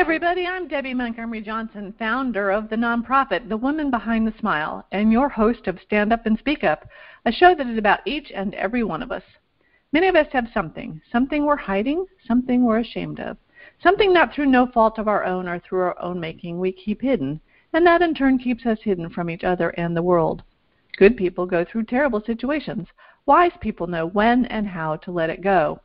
everybody. I'm Debby Montgomery Johnson, founder of the nonprofit The Woman Behind the Smile, and your host of Stand Up and Speak Up, a show that is about each and every one of us. Many of us have something, something we're hiding, something we're ashamed of, something not through no fault of our own or through our own making we keep hidden, and that in turn keeps us hidden from each other and the world. Good people go through terrible situations. Wise people know when and how to let it go.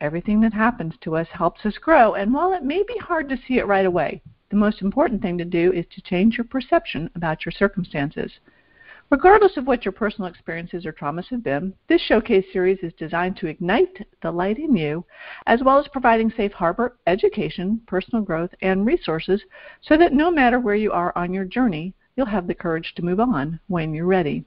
Everything that happens to us helps us grow, and while it may be hard to see it right away, the most important thing to do is to change your perception about your circumstances. Regardless of what your personal experiences or traumas have been, this showcase series is designed to ignite the light in you, as well as providing safe harbor, education, personal growth, and resources so that no matter where you are on your journey, you'll have the courage to move on when you're ready.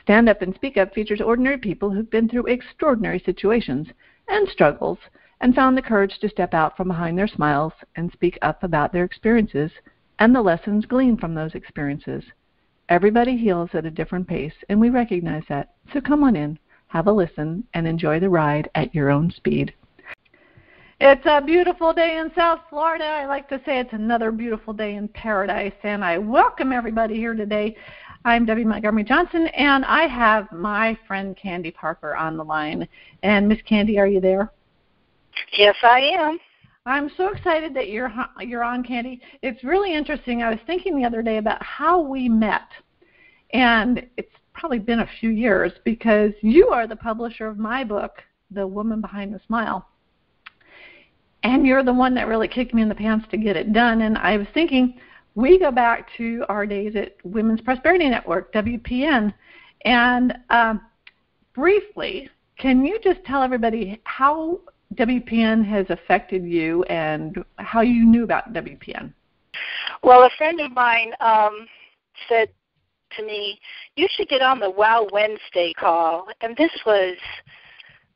Stand Up and Speak Up features ordinary people who've been through extraordinary situations and struggles and found the courage to step out from behind their smiles and speak up about their experiences and the lessons gleaned from those experiences. Everybody heals at a different pace, and we recognize that. So come on in, have a listen, and enjoy the ride at your own speed. It's a beautiful day in South Florida. I like to say it's another beautiful day in paradise, and I welcome everybody here today. I'm Debby Montgomery Johnson, and I have my friend Candi Parker on the line. And Miss Candi, are you there? Yes, I am. I'm so excited that you're you're on, Candi. It's really interesting. I was thinking the other day about how we met, and it's probably been a few years because you are the publisher of my book, The Woman Behind the Smile, and you're the one that really kicked me in the pants to get it done. And I was thinking we go back to our days at Women's Prosperity Network, WPN. And um, briefly, can you just tell everybody how WPN has affected you and how you knew about WPN? Well, a friend of mine um, said to me, You should get on the Wow Wednesday call. And this was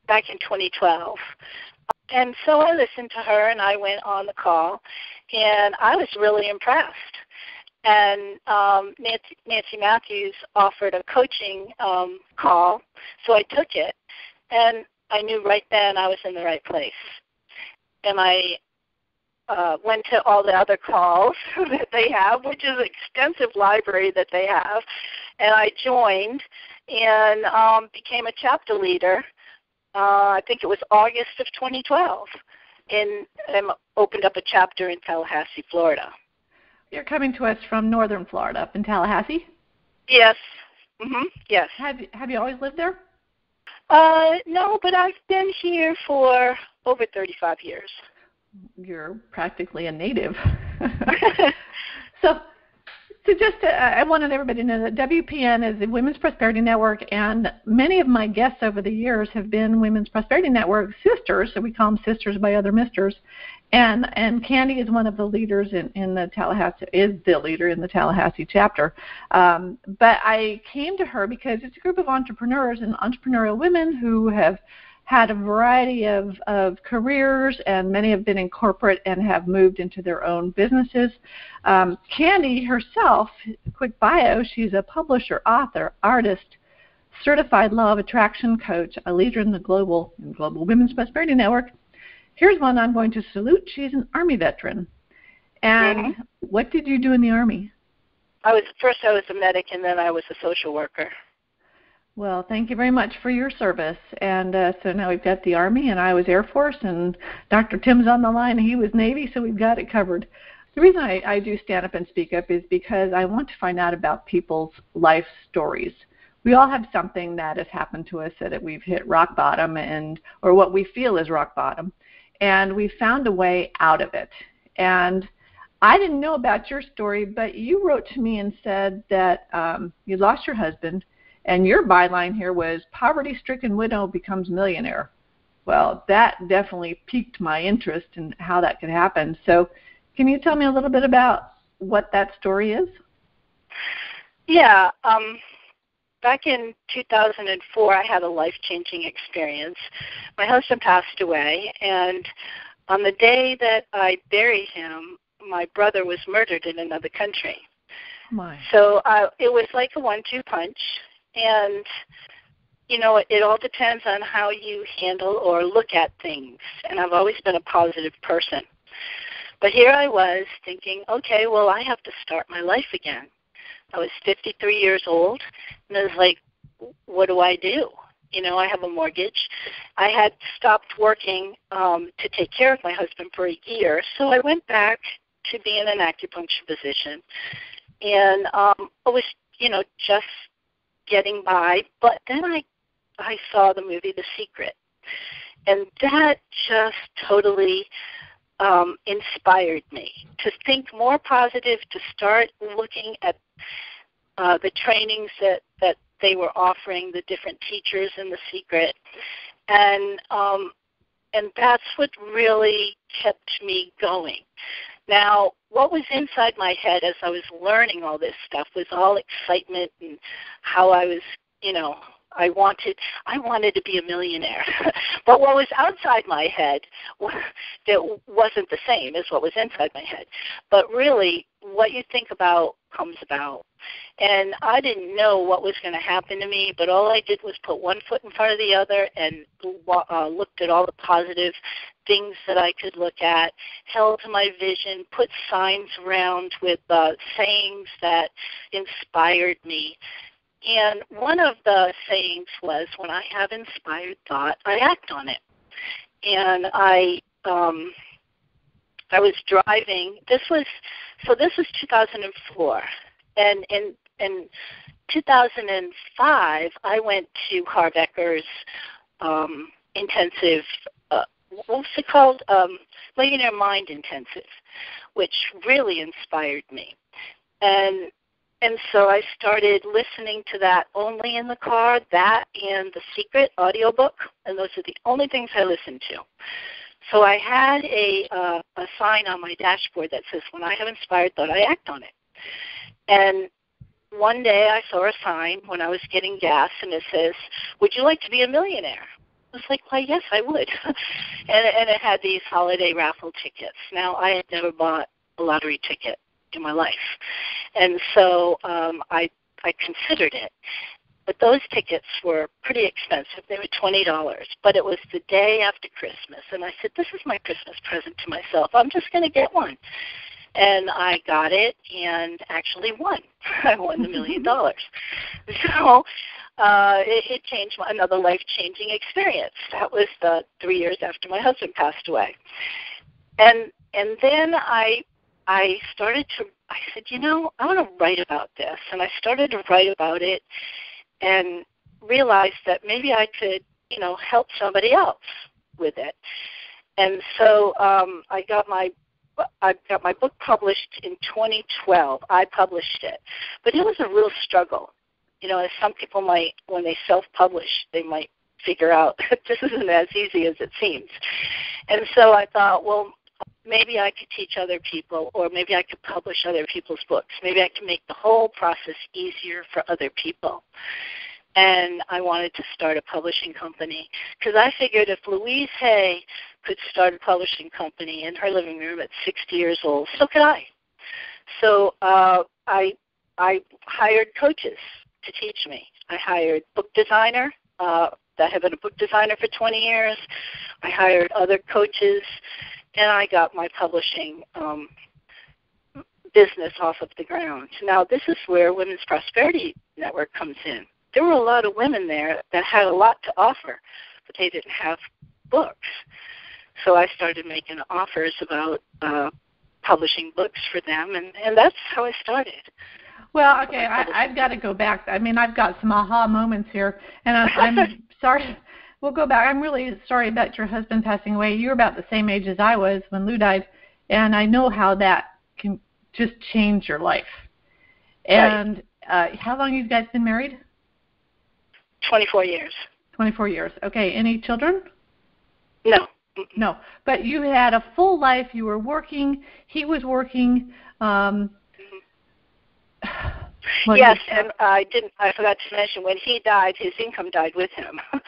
back in 2012. And so I listened to her and I went on the call and I was really impressed. And um, Nancy, Nancy Matthews offered a coaching um, call, so I took it, and I knew right then I was in the right place. And I uh, went to all the other calls that they have, which is an extensive library that they have, and I joined and um, became a chapter leader. Uh, I think it was August of 2012 in um, opened up a chapter in Tallahassee, Florida. You're coming to us from northern Florida, up in Tallahassee. Yes. Mhm. Yes. Have you, Have you always lived there? Uh, no, but I've been here for over 35 years. You're practically a native. so, so just to, I wanted everybody to know that WPN is the Women's Prosperity Network, and many of my guests over the years have been Women's Prosperity Network sisters, so we call them sisters by other misters. And and Candi is one of the leaders in, in the Tallahassee is the leader in the Tallahassee chapter. Um, but I came to her because it's a group of entrepreneurs and entrepreneurial women who have had a variety of, of careers, and many have been in corporate and have moved into their own businesses. Um, Candi herself, quick bio, she's a publisher, author, artist, certified law of attraction coach, a leader in the global in global women's prosperity network. Here's one I'm going to salute. She's an army veteran. And mm-hmm. what did you do in the army? I was first I was a medic and then I was a social worker. Well, thank you very much for your service. And uh, so now we've got the Army, and I was Air Force, and Dr. Tim's on the line, and he was Navy, so we've got it covered. The reason I, I do stand up and speak up is because I want to find out about people's life stories. We all have something that has happened to us that we've hit rock bottom, and or what we feel is rock bottom, and we found a way out of it. And I didn't know about your story, but you wrote to me and said that um, you lost your husband and your byline here was poverty stricken widow becomes millionaire. Well, that definitely piqued my interest in how that could happen. So, can you tell me a little bit about what that story is? Yeah. Um, back in 2004, I had a life changing experience. My husband passed away, and on the day that I buried him, my brother was murdered in another country. My. So uh, it was like a one two punch and you know it, all depends on how you handle or look at things and i've always been a positive person But here I was thinking, okay, well, I have to start my life again. I was 53 years old, and I was like, what do I do? You know, I have a mortgage. I had stopped working um, to take care of my husband for a year, so I went back to be in an acupuncture position, and um, I was, you know, just getting by. But then I, I saw the movie The Secret, and that just totally um, inspired me to think more positive, to start looking at uh, the trainings that that they were offering, the different teachers in the secret, and um, and that's what really kept me going. Now, what was inside my head as I was learning all this stuff was all excitement and how I was, you know, I wanted I wanted to be a millionaire. but what was outside my head that wasn't the same as what was inside my head. But really what you think about comes about. And I didn't know what was going to happen to me, but all I did was put one foot in front of the other and uh, looked at all the positive things that I could look at, held to my vision, put signs around with uh, sayings that inspired me. And one of the sayings was, when I have inspired thought, I act on it. And I, um, I was driving. This was so. This was 2004, and in in 2005, I went to Harv Eker's um, intensive. Uh, what's it called? Um, Millionaire Mind Intensive, which really inspired me. And and so I started listening to that only in the car, that and The Secret audiobook, and those are the only things I listened to. So I had a uh, a sign on my dashboard that says, "When I have inspired thought, I act on it." And one day I saw a sign when I was getting gas, and it says, "Would you like to be a millionaire?" I was like, "Why, yes, I would." and and it had these holiday raffle tickets. Now I had never bought a lottery ticket in my life. And so um, I I considered it. But those tickets were pretty expensive. They were twenty dollars. But it was the day after Christmas, and I said, "This is my Christmas present to myself. I'm just going to get one." And I got it, and actually won. I won the million dollars. So uh, it, it changed my, another life-changing experience. That was the three years after my husband passed away, and and then I I started to, I said, you know, I want to write about this. And I started to write about it and realized that maybe I could, you know, help somebody else with it. And so um, I got my I got my book published in 2012. I published it, but it was a real struggle. You know, as some people might, when they self-publish, they might figure out this isn't as easy as it seems. And so I thought, well, maybe I could teach other people, or maybe I could publish other people's books. Maybe I can make the whole process easier for other people. And I wanted to start a publishing company because I figured if Louise Hay could start a publishing company in her living room at 60 years old, so could I. So uh, I I hired coaches to teach me. I hired book designer. Uh, I have been a book designer for 20 years. I hired other coaches and I got my publishing um, business off of the ground. Now, this is where Women's Prosperity Network comes in. There were a lot of women there that had a lot to offer, but they didn't have books. So I started making offers about uh, publishing books for them, and, and that's how I started. Well, okay, I, I've got to go back. I mean, I've got some aha moments here, and I, I'm sorry we'll go back. I'm really sorry about your husband passing away. You're about the same age as I was when Lou died, and I know how that can just change your life. And right. uh, how long you guys been married? 24 years. 24 years. Okay. Any children? No. No. But you had a full life. You were working. He was working. Um, yes, and I didn't. I forgot to mention when he died, his income died with him.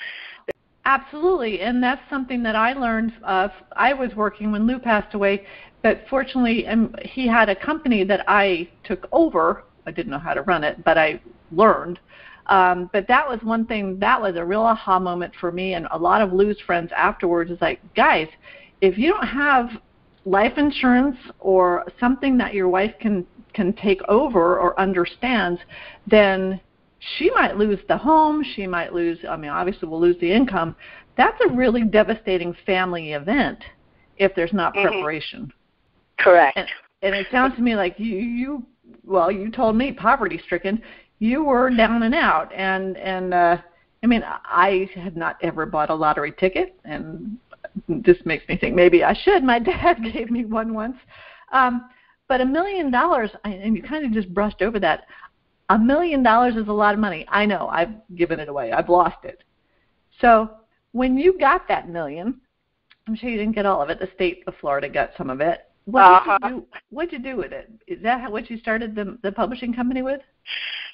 Absolutely, and that's something that I learned. Uh, I was working when Lou passed away, but fortunately, um, he had a company that I took over. I didn't know how to run it, but I learned. Um, but that was one thing. That was a real aha moment for me, and a lot of Lou's friends afterwards is like, guys, if you don't have life insurance or something that your wife can can take over or understands, then she might lose the home, she might lose I mean obviously we'll lose the income. That's a really devastating family event if there's not Mhm. preparation. Correct. And, and it sounds to me like you you well, you told me poverty stricken. You were down and out and and uh I mean I had not ever bought a lottery ticket and this makes me think maybe I should. My dad gave me one once. Um but a million dollars I- and you kind of just brushed over that. A million dollars is a lot of money. I know. I've given it away. I've lost it. So, when you got that million, I'm sure you didn't get all of it. The state of Florida got some of it. What Uh-huh. did you do? What'd you do with it? Is that how, what you started the the publishing company with?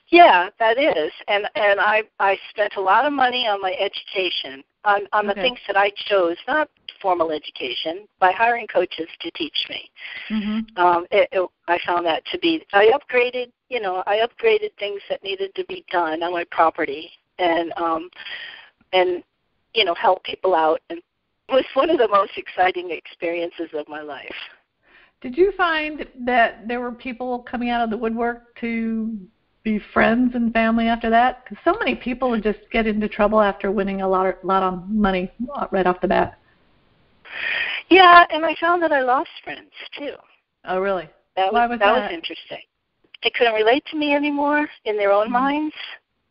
Yeah, that is. And and I I spent a lot of money on my education, on on the things that I chose, not formal education, by hiring coaches to teach me. Mm-hmm. Um it, it I found that to be I upgraded, you know, I upgraded things that needed to be done on my property and um and you know, help people out and it was one of the most exciting experiences of my life. Did you find that there were people coming out of the woodwork to be friends and family after that? Because so many people just get into trouble after winning a lot of, lot of money right off the bat. Yeah, and I found that I lost friends too. Oh, really? That Why was, was that, that? was interesting. They couldn't relate to me anymore in their own Mhm. minds.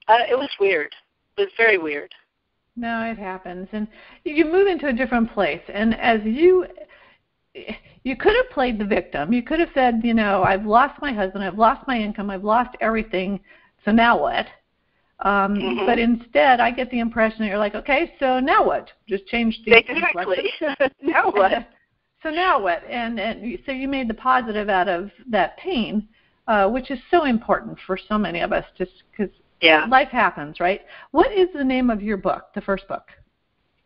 Uh, it was weird. It was very weird. No, it happens, and you move into a different place. And as you, you could have played the victim. You could have said, you know, I've lost my husband, I've lost my income, I've lost everything. So now what? Um, Mhm. But instead, I get the impression that you're like, okay, so now what? Just change the Exactly. now what? so now what? And and so you made the positive out of that pain, uh, which is so important for so many of us, just because Yeah. life happens, right? What is the name of your book, the first book?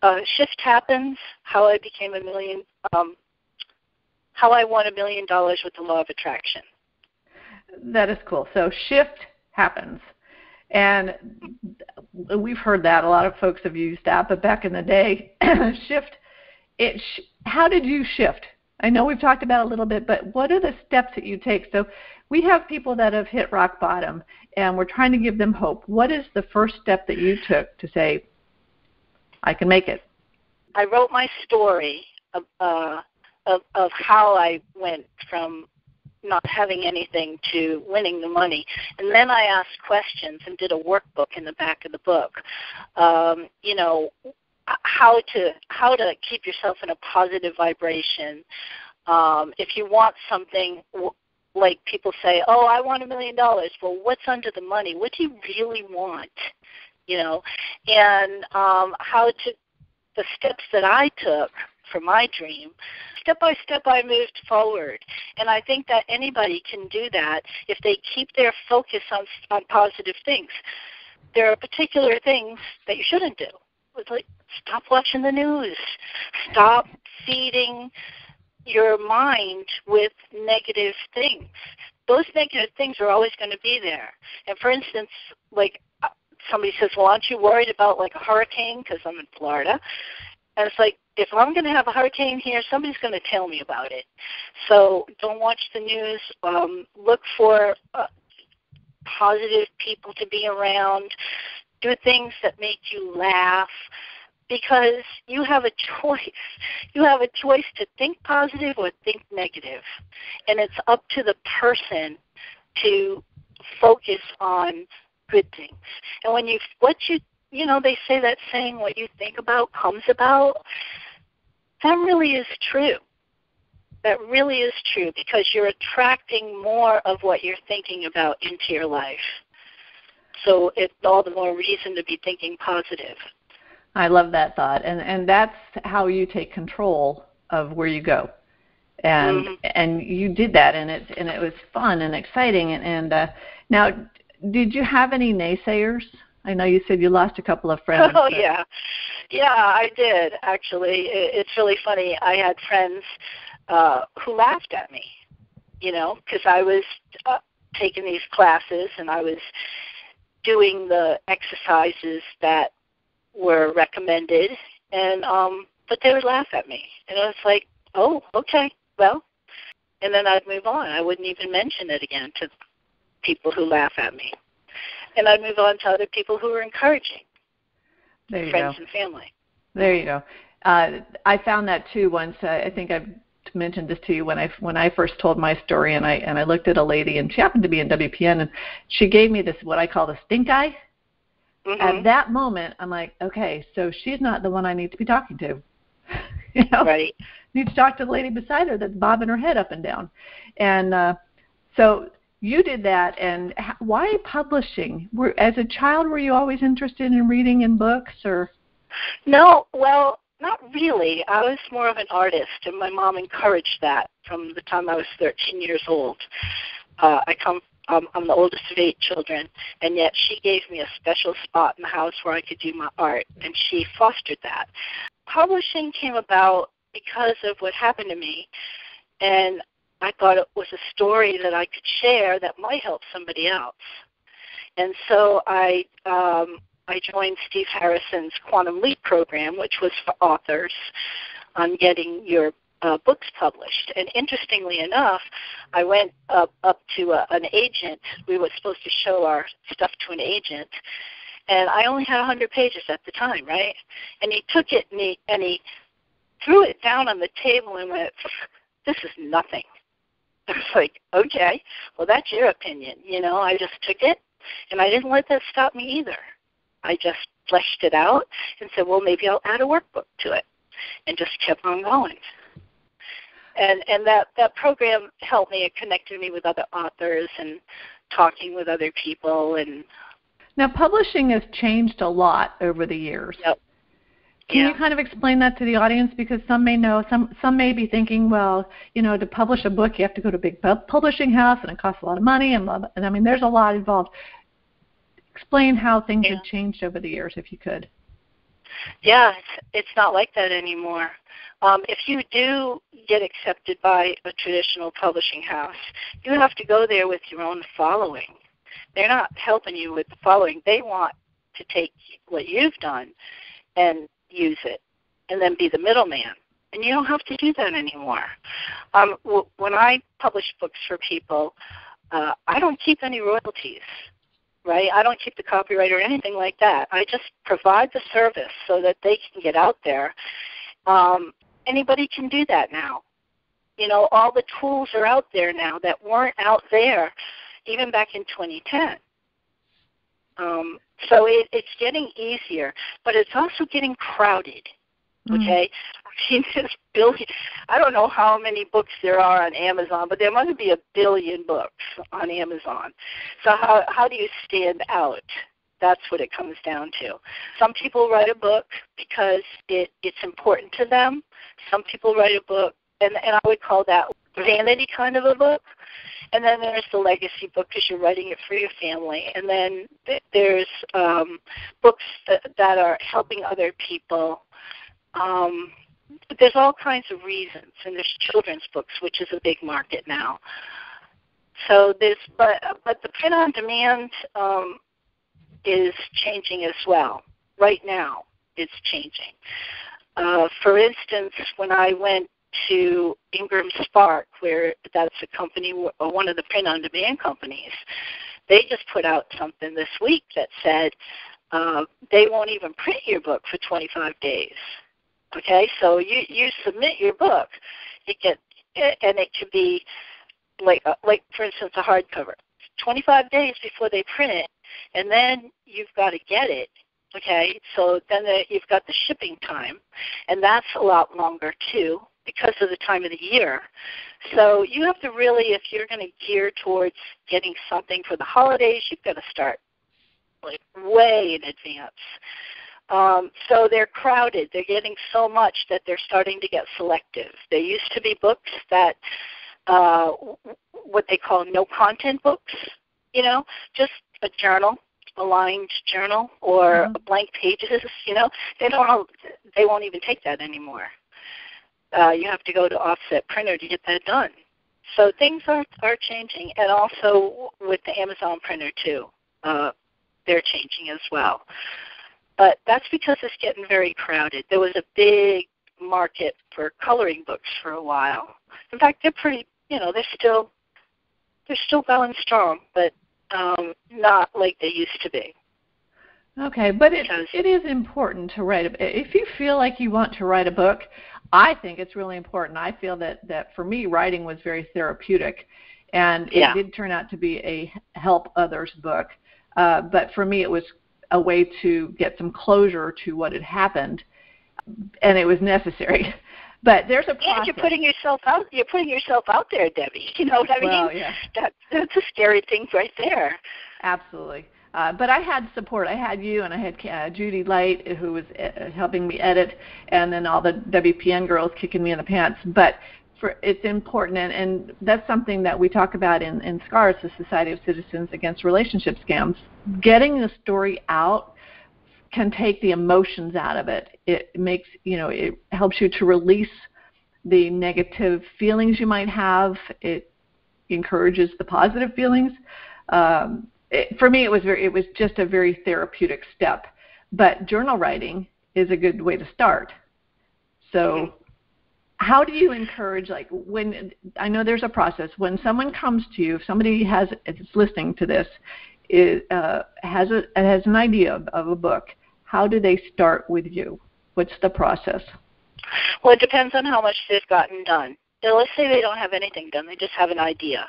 Uh, shift happens. How I became a million. Um, how I won a million dollars with the law of attraction. That is cool. So shift happens. And we've heard that a lot of folks have used that, but back in the day, shift it sh- how did you shift? I know we've talked about it a little bit, but what are the steps that you take? So we have people that have hit rock bottom and we're trying to give them hope. What is the first step that you took to say I can make it? I wrote my story of, uh, of of how I went from not having anything to winning the money, and then I asked questions and did a workbook in the back of the book. Um, you know how to how to keep yourself in a positive vibration. Um, if you want something. Like people say, "Oh, I want a million dollars." Well, what's under the money? What do you really want? You know, and um, how to the steps that I took for my dream, step by step I moved forward. And I think that anybody can do that if they keep their focus on on positive things. There are particular things that you shouldn't do. It's like stop watching the news. Stop feeding your mind with negative things. Those negative things are always going to be there. And for instance, like uh, somebody says, "Well, aren't you worried about like a hurricane?" Because I'm in Florida, and it's like if I'm going to have a hurricane here, somebody's going to tell me about it. So don't watch the news. Um, look for uh, positive people to be around. Do things that make you laugh because you have a choice. You have a choice to think positive or think negative. And it's up to the person to focus on good things. And when you what you you know, they say that saying what you think about comes about. That really is true. That really is true because you're attracting more of what you're thinking about into your life. So it's all the more reason to be thinking positive. I love that thought, and and that's how you take control of where you go, and Mhm. and you did that, and it and it was fun and exciting, and, and uh, now did you have any naysayers? I know you said you lost a couple of friends. Oh but- yeah, yeah, I did actually. It's really funny. I had friends uh, who laughed at me, you know, because I was uh, taking these classes and I was doing the exercises that were recommended, and um, but they would laugh at me, and I was like, oh, okay, well, and then I'd move on. I wouldn't even mention it again to people who laugh at me. And I'd move on to other people who are encouraging, there you friends go. and family. There you go. Uh, I found that too once. Uh, I think I've mentioned this to you when I when I first told my story, and I and I looked at a lady, and she happened to be in WPN, and she gave me this what I call the stink eye. Mm-hmm. At that moment, I'm like, okay, so she's not the one I need to be talking to. you know, right. need to talk to the lady beside her that's bobbing her head up and down. And uh, so you did that. And why publishing? Were as a child, were you always interested in reading and books, or? No, well, not really. I was more of an artist, and my mom encouraged that from the time I was 13 years old. Uh, I come. Um, I'm the oldest of eight children, and yet she gave me a special spot in the house where I could do my art, and she fostered that. Publishing came about because of what happened to me, and I thought it was a story that I could share that might help somebody else. And so I um, I joined Steve Harrison's Quantum Leap program, which was for authors on getting your uh, books published. And interestingly enough, I went up up to a, an agent. We were supposed to show our stuff to an agent, and I only had 100 pages at the time, right? And he took it and he and he threw it down on the table and went, "This is nothing." I was like, "Okay, well that's your opinion." You know, I just took it, and I didn't let that stop me either. I just fleshed it out and said, "Well, maybe I'll add a workbook to it," and just kept on going and and that that program helped me it connected me with other authors and talking with other people and Now, publishing has changed a lot over the years. Yep. Can yeah. you kind of explain that to the audience because some may know, some some may be thinking, well, you know, to publish a book, you have to go to a big publishing house, and it costs a lot of money, and blah, blah, and I mean, there's a lot involved. Explain how things Yeah. have changed over the years, if you could. yeah it's it's not like that anymore um, if you do get accepted by a traditional publishing house you have to go there with your own following they're not helping you with the following they want to take what you've done and use it and then be the middleman and you don't have to do that anymore um, w- when i publish books for people uh, i don't keep any royalties right? I don't keep the copyright or anything like that. I just provide the service so that they can get out there. Um, anybody can do that now. You know, all the tools are out there now that weren't out there even back in 2010. Um, so it, it's getting easier, but it's also getting crowded. Mm. Okay, I've seen this billion. I don't know how many books there are on Amazon, but there must be a billion books on Amazon. So how how do you stand out? That's what it comes down to. Some people write a book because it it's important to them. Some people write a book, and and I would call that vanity kind of a book. And then there's the legacy book because you're writing it for your family. And then th- there's um, books that, that are helping other people um, there's all kinds of reasons, and there's children's books, which is a big market now. So there's, but but the print on demand um, is changing as well. Right now, it's changing. Uh, for instance, when I went to Ingram Spark, where that's a company, one of the print on demand companies, they just put out something this week that said uh, they won't even print your book for 25 days. Okay, so you you submit your book, it get and it could be like uh, like for instance a hardcover, 25 days before they print it, and then you've got to get it. Okay, so then the, you've got the shipping time, and that's a lot longer too because of the time of the year. So you have to really, if you're going to gear towards getting something for the holidays, you've got to start like way in advance. Um, so they're crowded. They're getting so much that they're starting to get selective. There used to be books that uh, what they call no content books. You know, just a journal, a lined journal, or Mhm. blank pages. You know, they don't. They won't even take that anymore. Uh, you have to go to offset printer to get that done. So things are are changing, and also with the Amazon printer too, uh, they're changing as well but that's because it's getting very crowded. There was a big market for coloring books for a while. In fact, they're pretty, you know, they're still they're still going strong, but um, not like they used to be. Okay, but it it is important to write a if you feel like you want to write a book, I think it's really important. I feel that that for me writing was very therapeutic and yeah. it did turn out to be a help others book. Uh, but for me it was a way to get some closure to what had happened and it was necessary. But there's a process. You're putting yourself out. You're putting yourself out there, Debby. You know what I mean? Well, yeah. That that's a scary thing right there. Absolutely. Uh, but I had support. I had you, and I had uh, Judy Light, who was uh, helping me edit, and then all the WPN girls kicking me in the pants. But for, it's important, and, and that's something that we talk about in, in SCARS, the Society of Citizens Against Relationship Scams. Getting the story out can take the emotions out of it. It makes you know it helps you to release the negative feelings you might have. It encourages the positive feelings. Um, it, for me, it was very it was just a very therapeutic step. But journal writing is a good way to start. So. How do you encourage, like, when I know there's a process, when someone comes to you, if somebody has is listening to this, is, uh, has a has an idea of, of a book, how do they start with you? What's the process? Well, it depends on how much they've gotten done. Now, let's say they don't have anything done; they just have an idea.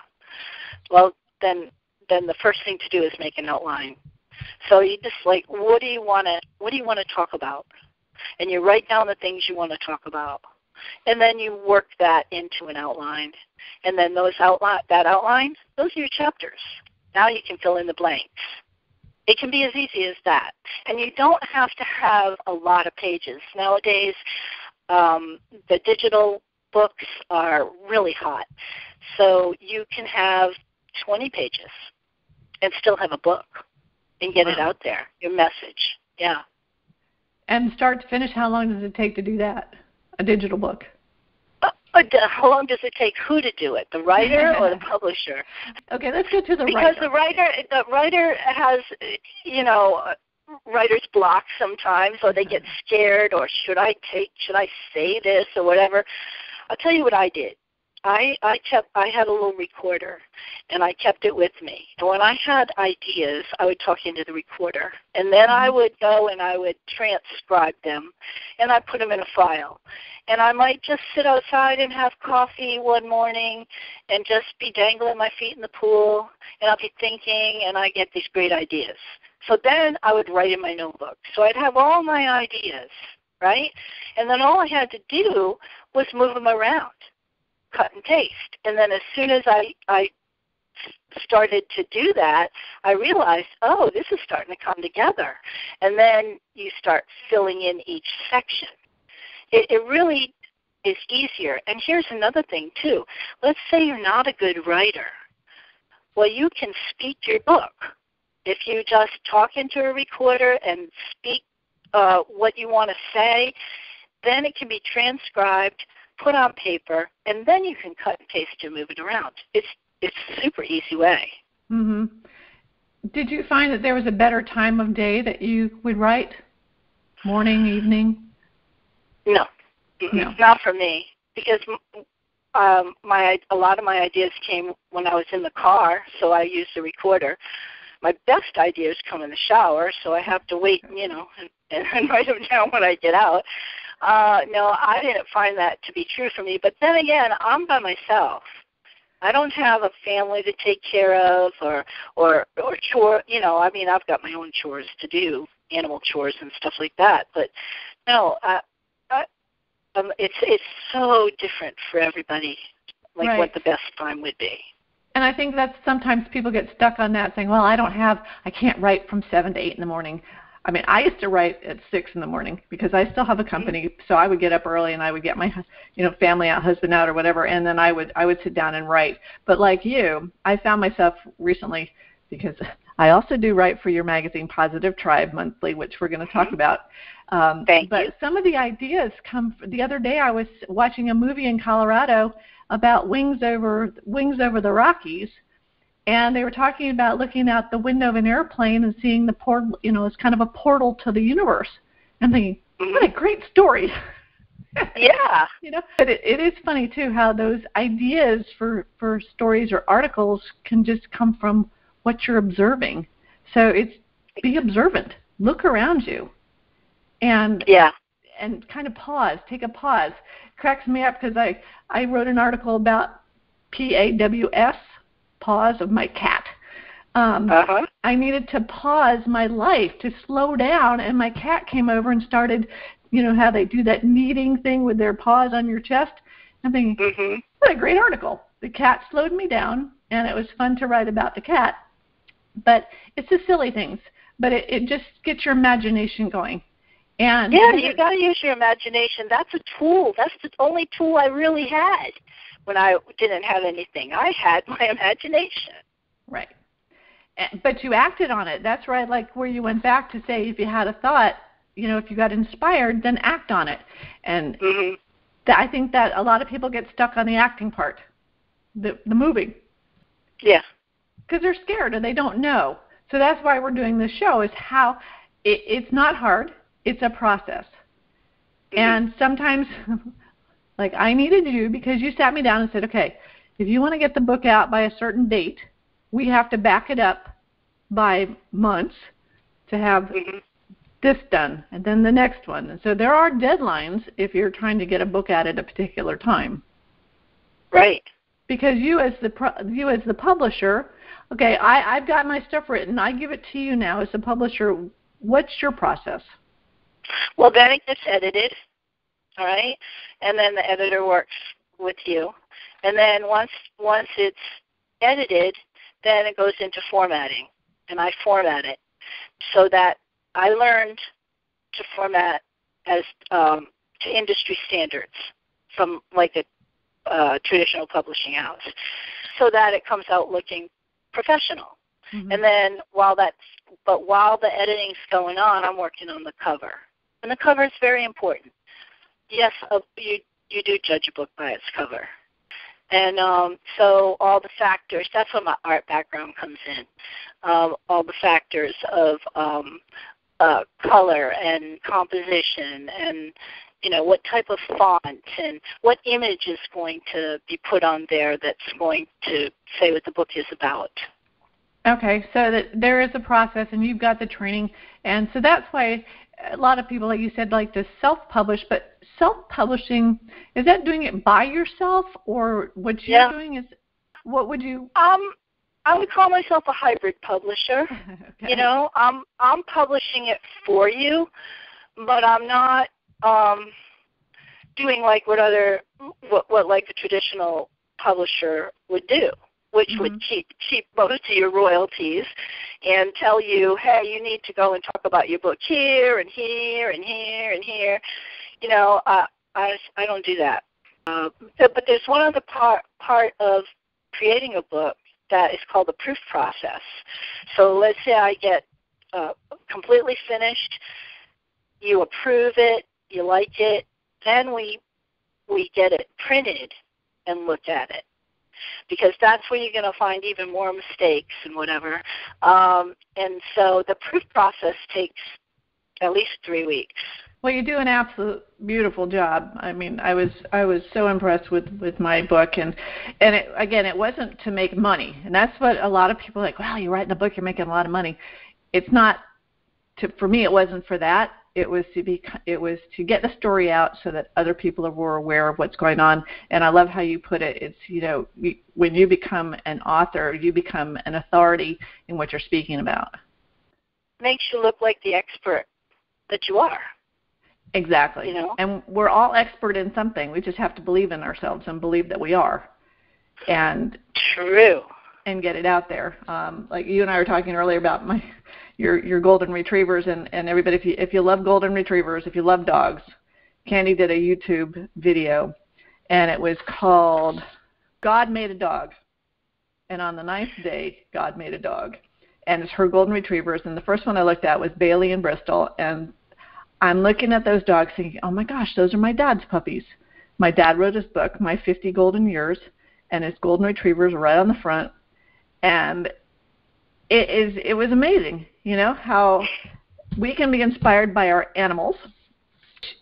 Well, then, then the first thing to do is make an outline. So you just like, what do you want to, what do you want to talk about? And you write down the things you want to talk about, and then you work that into an outline. And then those outline, that outline, those are your chapters. Now you can fill in the blanks. It can be as easy as that. And you don't have to have a lot of pages. Nowadays, um, the digital books are really hot. So you can have 20 pages and still have a book and get wow. it out there, your message. Yeah. And start to finish, how long does it take to do that? A digital book? Uh, uh, how long does it take who to do it, the writer or the publisher? Okay, let's go to the because writer. Because the writer, the writer has, you know, writer's block sometimes, or they get mm-hmm. scared, or should I take, should I say this or whatever. I'll tell you what I did. I I kept I had a little recorder and I kept it with me. And when I had ideas, I would talk into the recorder. And then I mm-hmm. would go and I would transcribe them and I put them in a file. And I might just sit outside and have coffee one morning and just be dangling my feet in the pool and I'll be thinking and I get these great ideas. So then I would write in my notebook. So I'd have all my ideas, right? And then all I had to do was move them around cut and paste. And then as soon as I, I started to do that, I realized, oh, this is starting to come together. And then you start filling in each section. It, it really is easier. And here's another thing, too. Let's say you're not a good writer. Well, you can speak your book. If you just talk into a recorder and speak uh, what you want to say, then it can be transcribed put on paper, and then you can cut and paste and move it around. It's it's a super easy way. Mhm. Did you find that there was a better time of day that you would write? Morning, evening? No, no. not for me because um, my a lot of my ideas came when I was in the car, so I used the recorder. My best ideas come in the shower, so I have to wait, you know, and, and write them down when I get out. Uh, no, I didn't find that to be true for me. But then again, I'm by myself. I don't have a family to take care of or or or chore. You know, I mean, I've got my own chores to do, animal chores and stuff like that. But no, I, I, um, it's it's so different for everybody. Like right. what the best time would be. And I think that sometimes people get stuck on that, saying, "Well, I don't have, I can't write from seven to eight in the morning. I mean, I used to write at six in the morning because I still have a company, so I would get up early and I would get my, you know, family out, husband out, or whatever, and then I would I would sit down and write. But like you, I found myself recently because I also do write for your magazine, Positive Tribe Monthly, which we're going to talk mm-hmm. about. Um, Thank but you. some of the ideas come. The other day, I was watching a movie in Colorado about wings over wings over the Rockies and they were talking about looking out the window of an airplane and seeing the portal, you know, as kind of a portal to the universe. And thinking, what mm-hmm. a great story. yeah. you know, but it, it is funny too how those ideas for for stories or articles can just come from what you're observing. So it's be observant. Look around you. And yeah. And kind of pause, take a pause. It cracks me up because I I wrote an article about P A W S, pause of my cat. Um, uh-huh. I needed to pause my life to slow down, and my cat came over and started, you know, how they do that kneading thing with their paws on your chest. I'm thinking, mm-hmm. what a great article. The cat slowed me down, and it was fun to write about the cat. But it's the silly things, but it, it just gets your imagination going. And yeah, you got to use your imagination. That's a tool. That's the only tool I really had when I didn't have anything. I had my imagination. Right. But you acted on it. That's right. Like where you went back to say, if you had a thought, you know, if you got inspired, then act on it. And mm-hmm. th- I think that a lot of people get stuck on the acting part, the the moving. Yeah. Because they're scared and they don't know. So that's why we're doing this show. Is how it, it's not hard. It's a process. And sometimes, like I needed you because you sat me down and said, okay, if you want to get the book out by a certain date, we have to back it up by months to have mm-hmm. this done and then the next one. And so there are deadlines if you're trying to get a book out at a particular time. Right. Because you as the you as the publisher, okay, I I've got my stuff written. I give it to you now as the publisher. What's your process? Well, then it gets edited, all right, and then the editor works with you, and then once once it's edited, then it goes into formatting, and I format it so that I learned to format as um, to industry standards from like a uh, traditional publishing house, so that it comes out looking professional. Mm-hmm. And then while that's but while the editing's going on, I'm working on the cover, and the cover is very important. Yes, uh, you you do judge a book by its cover. And um, so all the factors, that's where my art background comes in. Um, all the factors of um, uh, color and composition and you know what type of font and what image is going to be put on there that's going to say what the book is about. Okay, so that there is a process, and you've got the training, and so that's why a lot of people, like you said, like to self-publish. But self-publishing is that doing it by yourself, or what you're yeah. doing is what would you? Um, I would call myself a hybrid publisher. okay. You know, I'm I'm publishing it for you, but I'm not um, doing like what other what what like the traditional publisher would do which mm-hmm. would keep keep most of your royalties and tell you, hey, you need to go and talk about your book here and here and here and here. You know, uh, I I don't do that. Uh, but there's one other part part of creating a book that is called the proof process. So let's say I get uh, completely finished, you approve it, you like it, then we we get it printed and look at it because that's where you're going to find even more mistakes and whatever. Um, and so the proof process takes at least three weeks. Well, you do an absolute beautiful job. I mean, I was I was so impressed with with my book, and and it, again, it wasn't to make money, and that's what a lot of people are like. You're writing a book, you're making a lot of money. It's not. To, for me, it wasn't for that. It was to be it was to get the story out so that other people were aware of what's going on. And i love how you put it. It's you know you, when you become an author you become an authority in what you're speaking about. Makes you look like the expert that you are. Exactly. You know? And we're all expert in something. We just have to believe in ourselves and believe that we are. And true and get it out there. Um like you and i were talking earlier about my your your golden retrievers and and everybody if you if you love golden retrievers if you love dogs candi did a youtube video and it was called god made a dog. And on the ninth day god made a dog. And it's her golden retrievers. And the first one i looked at was bailey and bristol. And i'm looking at those dogs thinking oh my gosh those are my dad's puppies. My dad wrote his book my 50 golden years. And his golden retrievers are right on the front and it is it was amazing you know how we can be inspired by our animals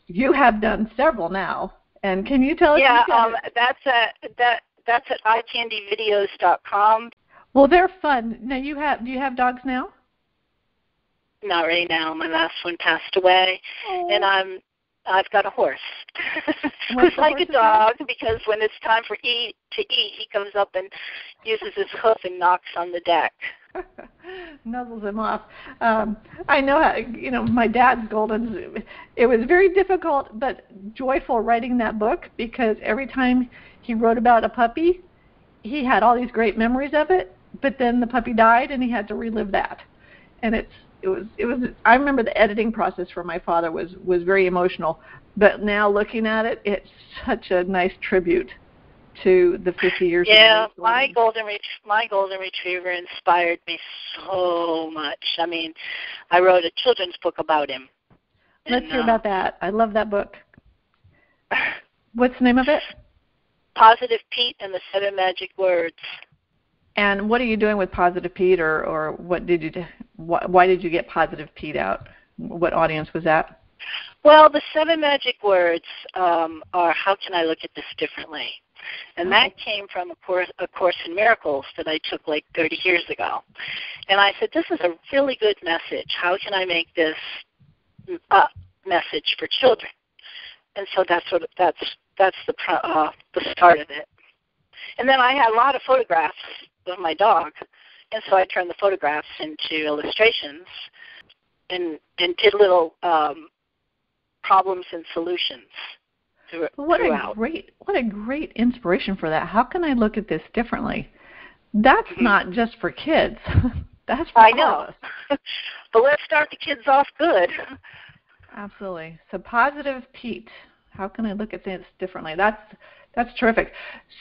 You have done several now, and can you tell us? Yeah, um, that's at that that's at eyecandyvideos.com. Well, they're fun. Now you have do you have dogs now? Not right now. My last one passed away, oh. and I'm I've got a horse who's like a dog because when it's time for eat to eat, he comes up and uses his hoof and knocks on the deck. Nuzzles him off. Um, I know how you know my dad's golden. It was very difficult but joyful writing that book because every time he wrote about a puppy, he had all these great memories of it. But then the puppy died, and he had to relive that. And it's it was it was I remember the editing process for my father was was very emotional, but now looking at it, it's such a nice tribute to the 50 years. Yeah, my golden ret- my golden retriever inspired me so much. I mean, I wrote a children's book about him. Let's and, hear uh, about that. I love that book. What's the name of it? Positive Pete and the Seven Magic Words. And what are you doing with Positive Pete, or or what did you why, why did you get Positive Pete out? What audience was that? Well, the seven magic words um, are how can I look at this differently? And that came from a course, a course in miracles that I took like 30 years ago. And I said, this is a really good message. How can I make this a message for children? And so that's what that's that's the uh, the start of it. And then I had a lot of photographs of my dog, and so I turned the photographs into illustrations, and and did little um, problems and solutions. Through, what throughout. a great what a great inspiration for that. How can I look at this differently? That's mm-hmm. not just for kids. That's for I know. but let's start the kids off good. Absolutely. So positive Pete. How can I look at this differently? That's that's terrific.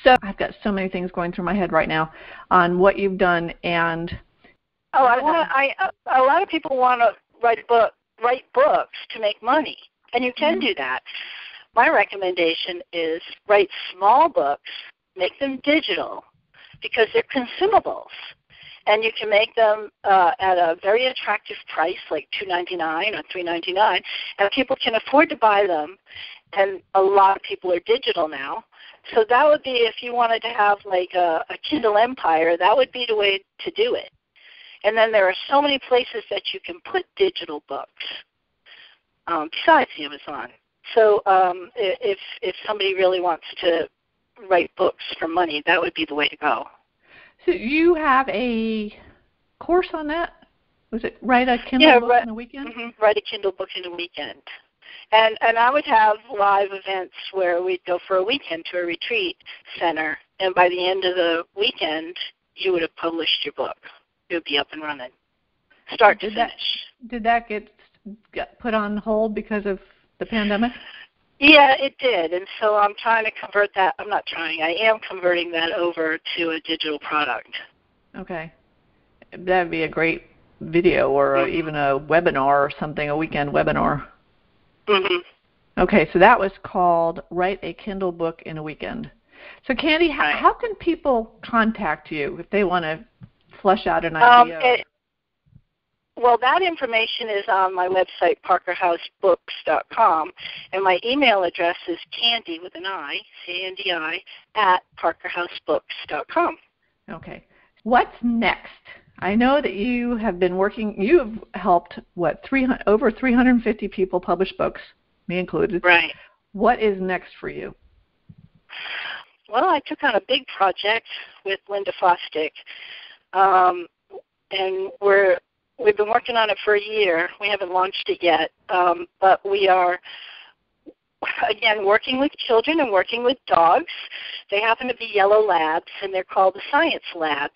So I've got so many things going through my head right now on what you've done and. Oh, I want. I a lot of people want to write book write books to make money, and you can mm-hmm. do that. My recommendation is write small books, make them digital, because they're consumables, and you can make them uh, at a very attractive price, like two ninety nine or three ninety nine, and people can afford to buy them. And a lot of people are digital now, so that would be if you wanted to have like a, a Kindle empire, that would be the way to do it. And then there are so many places that you can put digital books um, besides Amazon. So um, if if somebody really wants to write books for money, that would be the way to go. So you have a course on that? Was it write a Kindle yeah, book write, in a weekend? Mm-hmm, write a Kindle book in a weekend and and I would have live events where we'd go for a weekend to a retreat center, and by the end of the weekend, you would have published your book. It would be up and running, start did to finish. That, did that get, get put on hold because of the pandemic? Yeah, it did, and so I'm trying to convert that. I'm not trying. I am converting that over to a digital product. Okay, that'd be a great video or mm-hmm. even a webinar or something, a weekend webinar. Mm-hmm. Okay, so that was called Write a Kindle Book in a Weekend. So, Candi, right. how, how can people contact you if they want to flesh out an um, idea? Um, it, well, that information is on my website, parkerhousebooks.com, and my email address is candi with an I, C-A-N-D-I, at parkerhousebooks.com. Okay. What's next? I know that you have been working. You have helped what three over 350 people publish books, me included. Right. What is next for you? Well, I took on a big project with Linda Fosdick, um, and we're we've been working on it for a year. We haven't launched it yet, um, but we are again, working with children and working with dogs. They happen to be yellow labs, and they're called the Science Labs.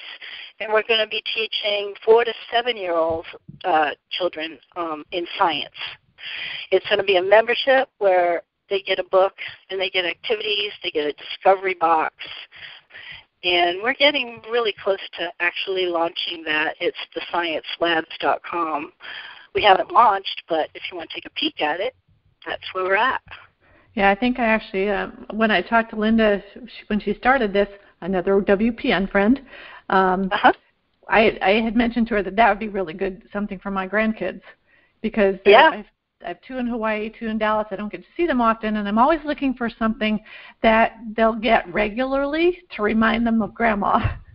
And we're going to be teaching four to seven year old uh, children um, in science. It's going to be a membership where they get a book and they get activities, they get a discovery box. And we're getting really close to actually launching that. It's thesciencelabs.com. We haven't launched, but if you want to take a peek at it, that's where we're at. Yeah, I think I actually, um, when I talked to Linda when she started this, another WPN friend, um, uh-huh. I I had mentioned to her that that would be really good, something for my grandkids, because yeah. I have two in Hawaii, two in Dallas. I don't get to see them often, and I'm always looking for something that they'll get regularly to remind them of grandma.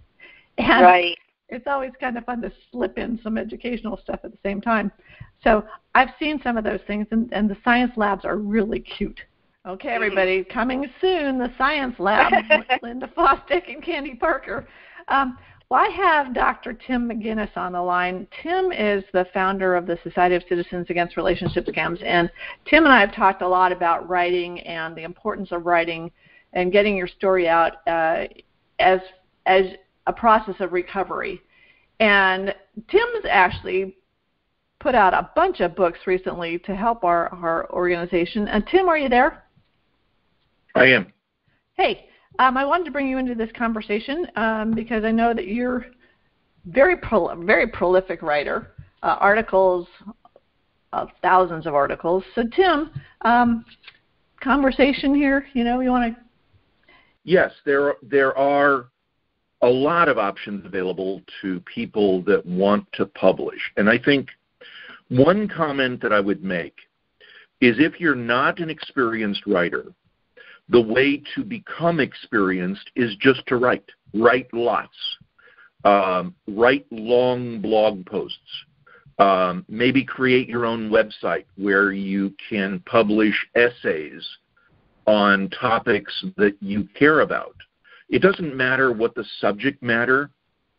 And right. it's always kind of fun to slip in some educational stuff at the same time. So I've seen some of those things, and, and the science labs are really cute. Okay, everybody, coming soon, the science lab with Linda Fosdick and Candi Parker. Um, well, I have Dr. Tim McGinnis on the line. Tim is the founder of the Society of Citizens Against Relationship Scams, and Tim and I have talked a lot about writing and the importance of writing and getting your story out uh, as as a process of recovery. And Tim's actually put out a bunch of books recently to help our, our organization. And Tim, are you there? I am. Hey, um, I wanted to bring you into this conversation um, because I know that you're very pro- very prolific writer, uh, articles, uh, thousands of articles. So Tim, um, conversation here. You know, you want to. Yes, there there are a lot of options available to people that want to publish, and I think one comment that I would make is if you're not an experienced writer, the way to become experienced is just to write. Write lots. Um, write long blog posts. Um, maybe create your own website where you can publish essays on topics that you care about. It doesn't matter what the subject matter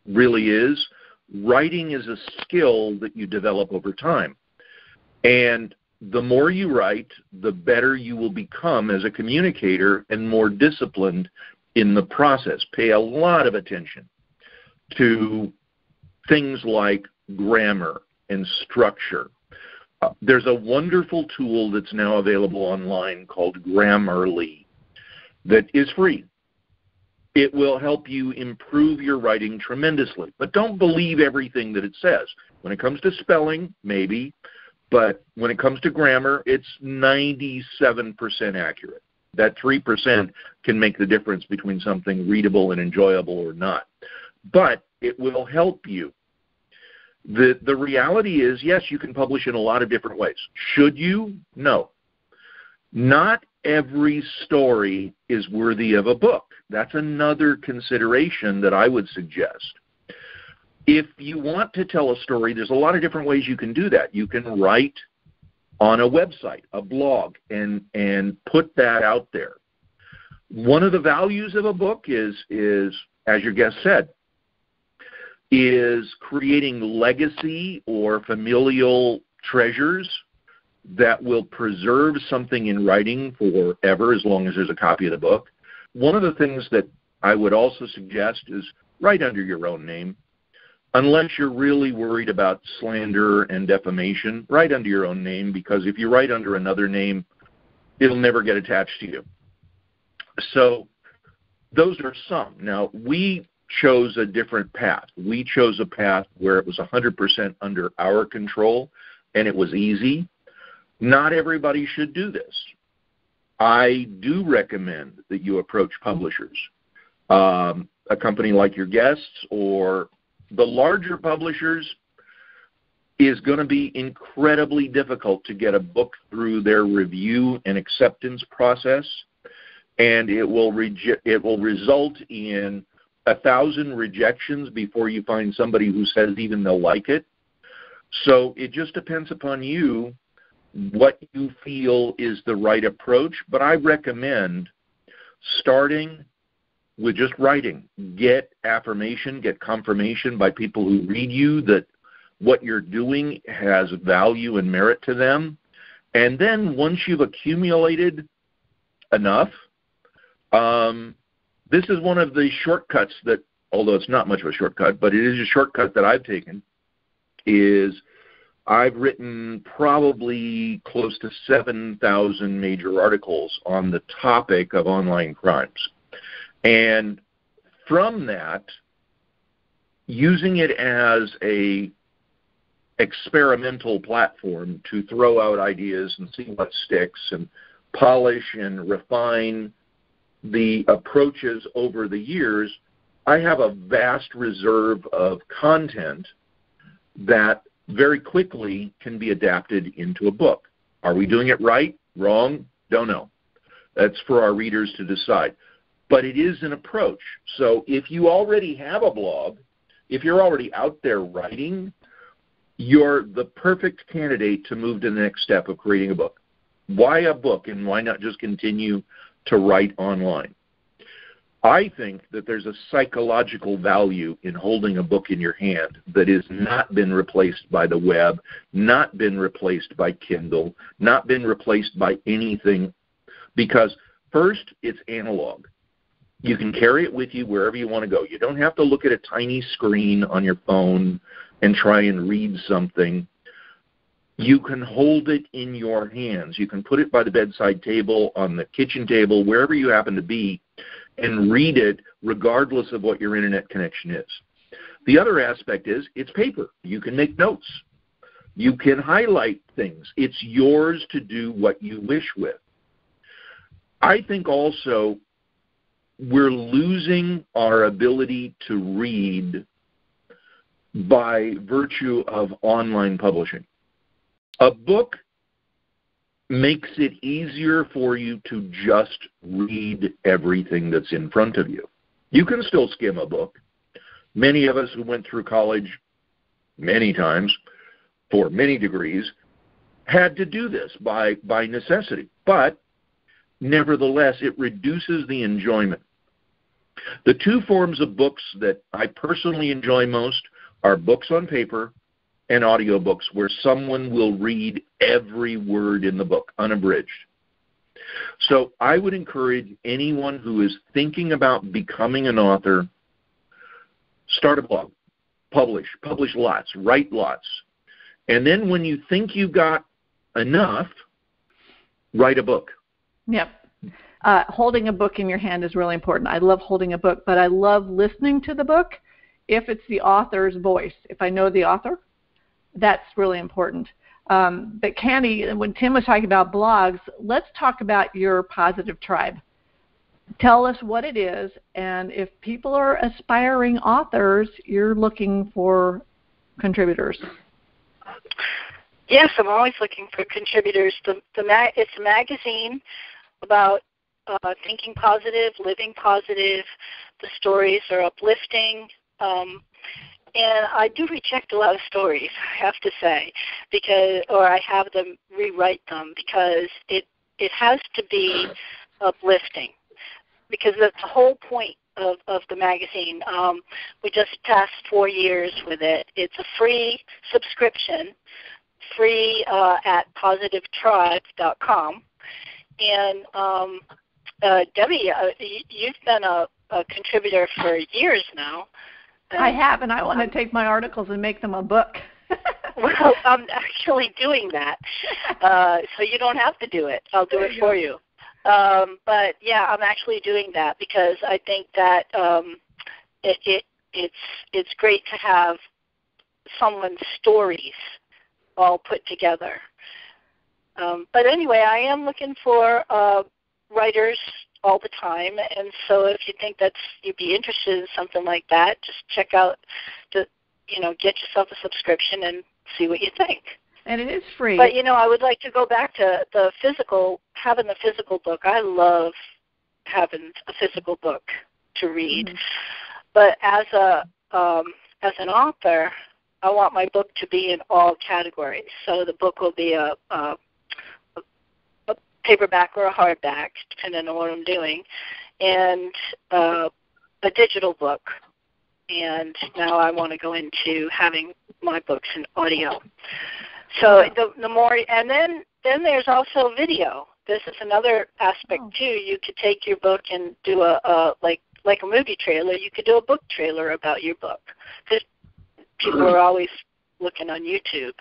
really is. Writing is a skill that you develop over time. And the more you write, the better you will become as a communicator and more disciplined in the process. Pay a lot of attention to things like grammar and structure. Uh, there's a wonderful tool that's now available online called Grammarly that is free. It will help you improve your writing tremendously. But don't believe everything that it says. When it comes to spelling, maybe, but when it comes to grammar, it's 97% accurate. That 3% can make the difference between something readable and enjoyable or not. But it will help you. The, the reality is, yes, you can publish in a lot of different ways. Should you? No. Not every story is worthy of a book. That's another consideration that I would suggest if you want to tell a story, there's a lot of different ways you can do that. You can write on a website, a blog, and and put that out there. One of the values of a book is is, as your guest said, is creating legacy or familial treasures that will preserve something in writing forever as long as there's a copy of the book. One of the things that I would also suggest is write under your own name unless you're really worried about slander and defamation, write under your own name because if you write under another name, it'll never get attached to you. So those are some. Now, we chose a different path. We chose a path where it was 100% under our control and it was easy. Not everybody should do this. I do recommend that you approach publishers, um, a company like your guests or the larger publishers is going to be incredibly difficult to get a book through their review and acceptance process, and it will rege- it will result in a thousand rejections before you find somebody who says even they'll like it. So it just depends upon you what you feel is the right approach. But I recommend starting with just writing. Get affirmation, get confirmation by people who read you that what you're doing has value and merit to them. And then once you've accumulated enough, um, this is one of the shortcuts that, although it's not much of a shortcut, but it is a shortcut that I've taken, is I've written probably close to 7,000 major articles on the topic of online crimes. And from that, using it as a experimental platform to throw out ideas and see what sticks and polish and refine the approaches over the years, I have a vast reserve of content that very quickly can be adapted into a book. Are we doing it right? Wrong? Don't know. That's for our readers to decide. But it is an approach. So if you already have a blog, if you're already out there writing, you're the perfect candidate to move to the next step of creating a book. Why a book and why not just continue to write online? I think that there's a psychological value in holding a book in your hand that has not been replaced by the web, not been replaced by Kindle, not been replaced by anything. Because first, it's analog. You can carry it with you wherever you want to go. You don't have to look at a tiny screen on your phone and try and read something. You can hold it in your hands. You can put it by the bedside table, on the kitchen table, wherever you happen to be and read it regardless of what your internet connection is. The other aspect is it's paper. You can make notes. You can highlight things. It's yours to do what you wish with. I think also we're losing our ability to read by virtue of online publishing. A book makes it easier for you to just read everything that's in front of you. You can still skim a book. Many of us who went through college many times for many degrees had to do this by, by necessity. But nevertheless, it reduces the enjoyment. The two forms of books that I personally enjoy most are books on paper and audiobooks where someone will read every word in the book, unabridged. So I would encourage anyone who is thinking about becoming an author, start a blog, publish, publish lots, write lots. And then when you think you've got enough, write a book. Yep. Uh, holding a book in your hand is really important. I love holding a book, but I love listening to the book if it's the author's voice. If I know the author, that's really important. Um, but Candi, when Tim was talking about blogs, let's talk about your positive tribe. Tell us what it is, and if people are aspiring authors, you're looking for contributors. Yes, I'm always looking for contributors. The, the ma- it's a magazine about uh, thinking positive, living positive. The stories are uplifting. Um, and I do reject a lot of stories, I have to say, because or I have them rewrite them because it it has to be uplifting, because that's the whole point of of the magazine. Um, we just passed four years with it. It's a free subscription, free uh, at positivetribe.com, and um, uh, Debby, uh, you've been a, a contributor for years now. I have, and I want to take my articles and make them a book. well, I'm actually doing that, uh, so you don't have to do it. I'll do it for you. Um, but yeah, I'm actually doing that because I think that um, it, it it's it's great to have someone's stories all put together. Um, but anyway, I am looking for uh, writers all the time. And so if you think that's you'd be interested in something like that, just check out the you know, get yourself a subscription and see what you think. And it is free. But you know, I would like to go back to the physical having the physical book. I love having a physical book to read. Mm-hmm. But as a um as an author, I want my book to be in all categories. So the book will be a, a paperback or a hardback, depending on what I'm doing, and uh, a digital book. And now I want to go into having my books in audio. So the, the more, and then then there's also video. This is another aspect oh. too. You could take your book and do a, a like like a movie trailer. You could do a book trailer about your book because people are always looking on YouTube.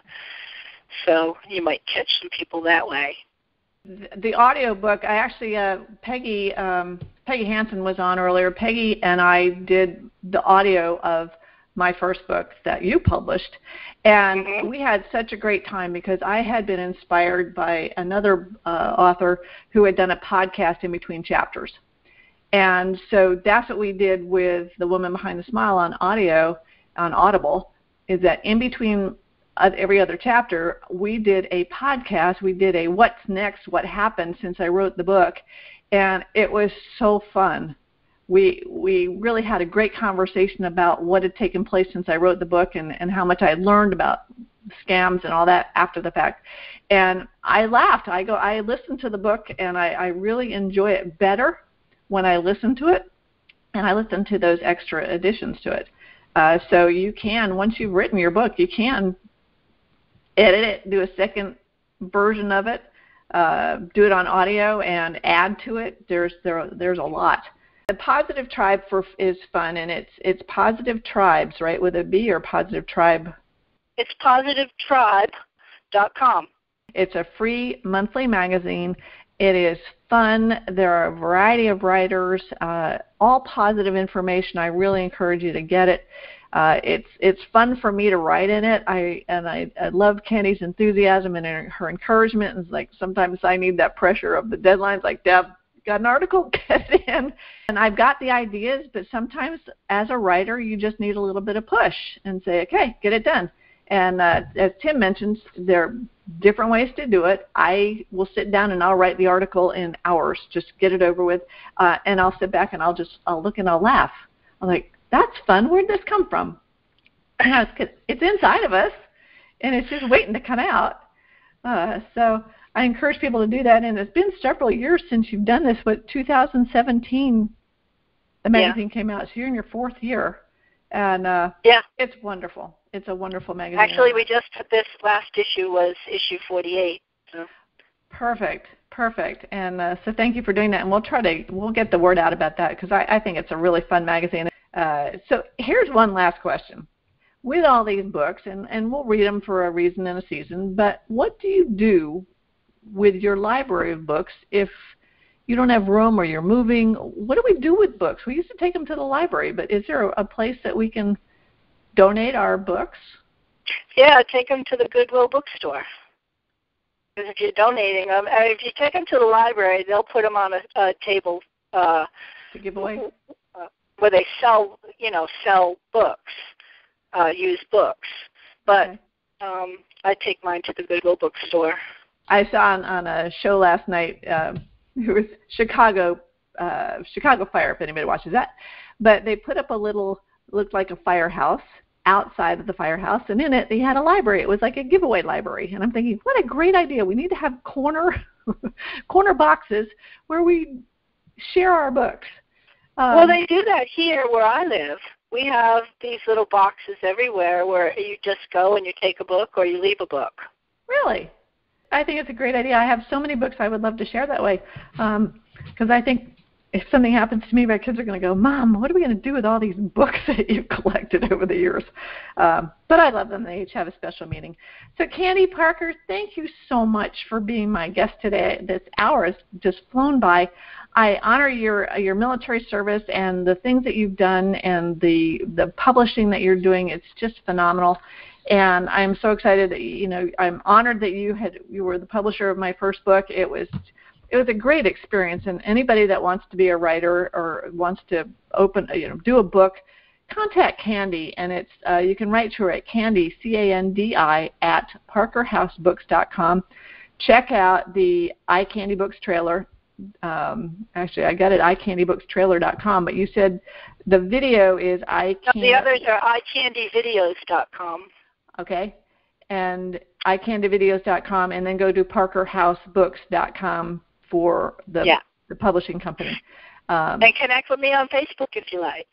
So you might catch some people that way the audio book i actually uh peggy um peggy hansen was on earlier. Peggy and i did the audio of my first book that you published. And mm-hmm. we had such a great time because i had been inspired by another uh, author who had done a podcast in between chapters. And so that's what we did with the woman behind the smile on audio on audible is that in between every other chapter, we did a podcast. We did a what's next, what happened since I wrote the book, and it was so fun. We we really had a great conversation about what had taken place since I wrote the book and, and how much I had learned about scams and all that after the fact. And I laughed. I go I listened to the book and I, I really enjoy it better when I listen to it and I listen to those extra additions to it. Uh, so you can, once you've written your book, you can edit it, do a second version of it, uh, do it on audio, and add to it. There's there there's a lot. The positive tribe for is fun, and it's it's positive tribes, right, with a B or positive tribe. It's positivetribe.com. It's a free monthly magazine. It is fun. There are a variety of writers, uh, all positive information. I really encourage you to get it. Uh, it's it's fun for me to write in it. I and I, I love Candi's enthusiasm and her, her encouragement. And like sometimes I need that pressure of the deadlines. Like Deb, got an article, get in. And I've got the ideas, but sometimes as a writer, you just need a little bit of push and say, okay, get it done. And uh, as Tim mentions, there are different ways to do it. I will sit down and I'll write the article in hours, just get it over with, uh, and I'll sit back and I'll just I'll look and I'll laugh. I'm like, that's fun. Where'd this come from? It's, it's inside of us, and it's just waiting to come out. Uh, so I encourage people to do that. And it's been several years since you've done this. What 2017, the magazine yeah. came out. So you're in your fourth year, and uh, yeah, it's wonderful. It's a wonderful magazine. Actually, we just put this last issue was issue 48. So. Perfect, perfect. And uh, so thank you for doing that. And we'll try to we'll get the word out about that because I, I think it's a really fun magazine. Uh, so here's one last question. With all these books, and, and we'll read them for a reason and a season, but what do you do with your library of books if you don't have room or you're moving? What do we do with books? We used to take them to the library, but is there a place that we can donate our books? Yeah, take them to the Goodwill bookstore. Because if you're donating them, if you take them to the library, they'll put them on a, a table uh, to give away. Uh, where they sell, you know, sell books, uh, used books. But okay. um, I take mine to the Goodwill bookstore. I saw on, on a show last night. Um, it was Chicago, uh, Chicago Fire. If anybody watches that, but they put up a little looked like a firehouse outside of the firehouse, and in it they had a library. It was like a giveaway library, and I'm thinking, what a great idea! We need to have corner corner boxes where we share our books. Um, well, they do that here where I live. We have these little boxes everywhere where you just go and you take a book or you leave a book. Really? I think it's a great idea. I have so many books I would love to share that way because um, I think if something happens to me, my kids are going to go, Mom, what are we going to do with all these books that you've collected over the years? Um, but I love them. They each have a special meaning. So, Candi Parker, thank you so much for being my guest today. This hour has just flown by. I honor your your military service and the things that you've done and the the publishing that you're doing. It's just phenomenal and I'm so excited that you know I'm honored that you had you were the publisher of my first book. It was it was a great experience and anybody that wants to be a writer or wants to open you know do a book contact candi and it's uh, you can write to her at candi c-a-n-d-i at parkerhousebooks.com check out the iCandy Books trailer. Um, actually i got it iCandyBooksTrailer.com but you said the video is iCandy the others are iCandyVideos.com okay. And iCandyVideos.com and then go to parkerhousebooks.com for the yeah. the publishing company. Um, and connect with me on Facebook if you like.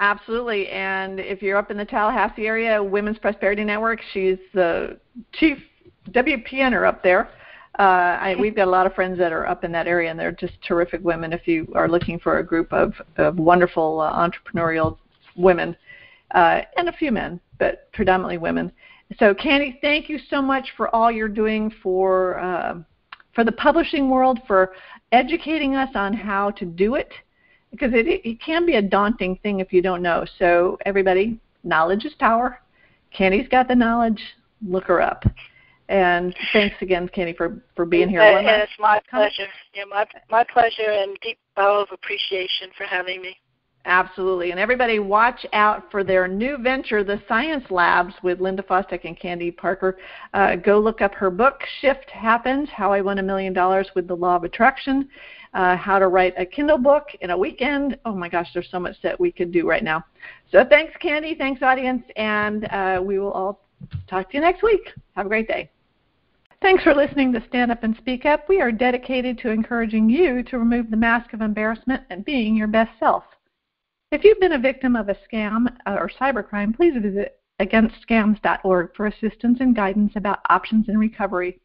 Absolutely. And if you're up in the Tallahassee area, Women's Prosperity Network, she's the chief WPNer up there. Uh, I, we've got a lot of friends that are up in that area, and they're just terrific women. If you are looking for a group of, of wonderful uh, entrepreneurial women, uh, and a few men, but predominantly women. So, Candi, thank you so much for all you're doing for uh, for the publishing world for educating us on how to do it because it, it can be a daunting thing if you don't know. So everybody, knowledge is power. Candi's got the knowledge. Look her up. And thanks again, Candi, for, for being here. And, and it's my pleasure. Yeah, my my pleasure, and deep bow of appreciation for having me. Absolutely. And everybody watch out for their new venture, the Science Labs with Linda Fosdick and Candi Parker. Uh, go look up her book, Shift Happens How I Won a Million Dollars with the Law of Attraction, uh, how to write a Kindle book in a weekend. Oh my gosh, there's so much that we could do right now. So thanks, Candi. Thanks, audience. And uh, we will all talk to you next week. Have a great day. Thanks for listening to Stand Up and Speak Up. We are dedicated to encouraging you to remove the mask of embarrassment and being your best self. If you've been a victim of a scam uh, or cybercrime, please visit againstscams.org for assistance and guidance about options and recovery.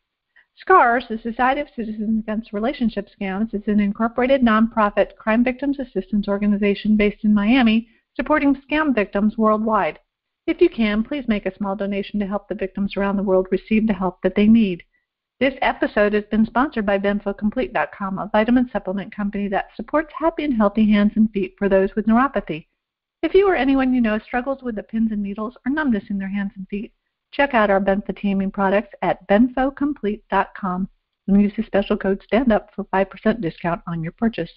SCARS, the Society of Citizens Against Relationship Scams, is an incorporated nonprofit crime victims assistance organization based in Miami supporting scam victims worldwide. If you can, please make a small donation to help the victims around the world receive the help that they need. This episode has been sponsored by BenfoComplete.com, a vitamin supplement company that supports happy and healthy hands and feet for those with neuropathy. If you or anyone you know struggles with the pins and needles or numbness in their hands and feet, check out our benfotiamine products at benfocomplete.com and use the special code STANDUP for 5% discount on your purchase.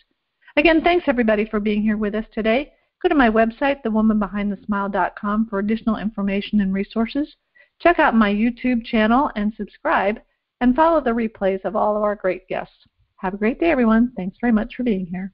Again, thanks everybody for being here with us today. Go to my website, thewomanbehindthesmile.com, for additional information and resources. Check out my YouTube channel and subscribe and follow the replays of all of our great guests. Have a great day, everyone. Thanks very much for being here.